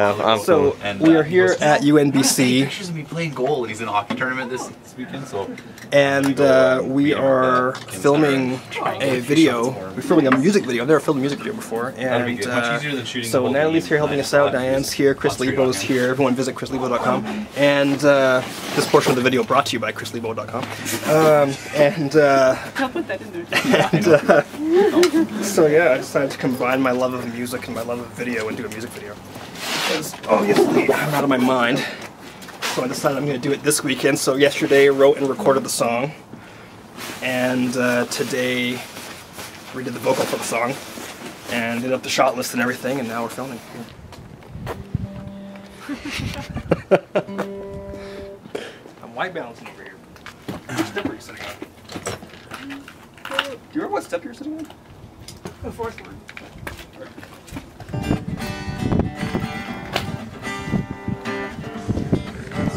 Oh, So and, we uh, are he here goes, at "Yeah, I have UNBC, Pictures of me playing goal, and he's in a hockey tournament this, this weekend. So and uh, we are filming a video. We're filming a music video. I've never filmed a music video before, That'd be and. Much uh, than shooting so Natalie's here helping us out. Diane's here. Chris Concentrate Leboe's here. Everyone visit chrisleboe.com. And uh, this portion of the video brought to you by chrisleboe.com. Um, and uh, I'll put that in there. and uh, so yeah, I decided to combine my love of music and my love of video and do a music video. Because obviously I'm out of my mind. So I decided I'm going to do it this weekend. So yesterday I wrote and recorded the song. And uh, today redid the vocal for the song. And did up the shot list and everything. And now we're filming. I'm white balancing over here. What step are you sitting on? Do you remember what step you're sitting on? The fourth one.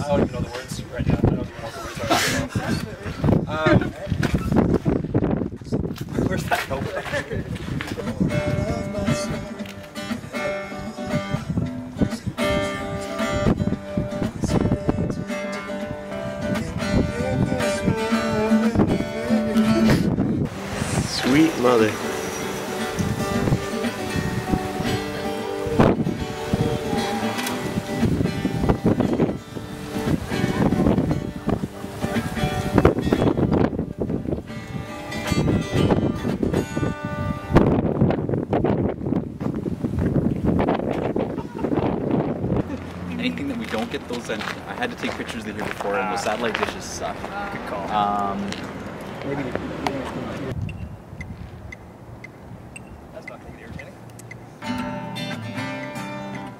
I don't even know the words right now. I don't even know what the words are. um, where's that note? Sweet mother. Don't get those, and I had to take pictures the year before, and the satellite dishes suck. Good call. Um, Maybe. That's not going to be entertaining.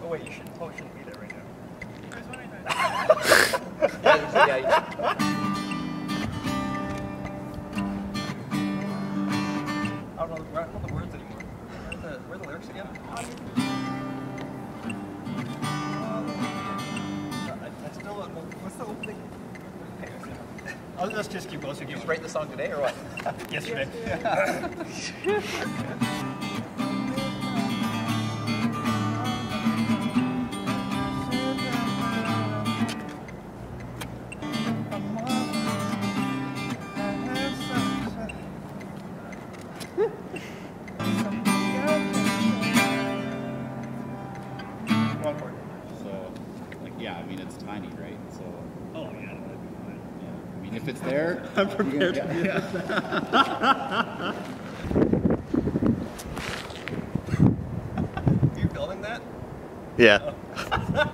Oh wait, you should probably shouldn't be there right now. yeah, yeah. I don't know, I don't know the words anymore. Where are the, where are the lyrics again? Let's just keep going. So keep write the song today or what? yesterday. One chord. So, like, yeah, I mean, it's tiny, right? So, Oh yeah, that'd be fine. Yeah. I mean, if it's there, I'm prepared to be You filming that? Yeah.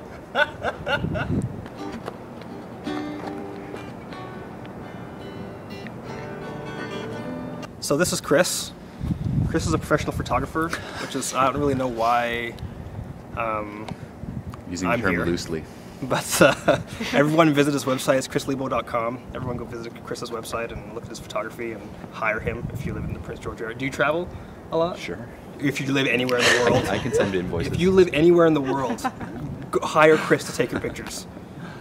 So this is Chris. Chris is a professional photographer, which is I don't really know why, um, Using I'm the term here. loosely. But uh, everyone visit his website. It's chrisleboe.com. Everyone go visit Chris's website and look at his photography and hire him if you live in the Prince George area. Do you travel a lot? Sure. If you live anywhere in the world, I can send invoices. if you live anywhere in the world, go, hire Chris to take your pictures.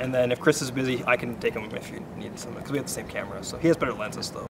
And then if Chris is busy, I can take him if you need some because we have the same camera. So he has better lenses though.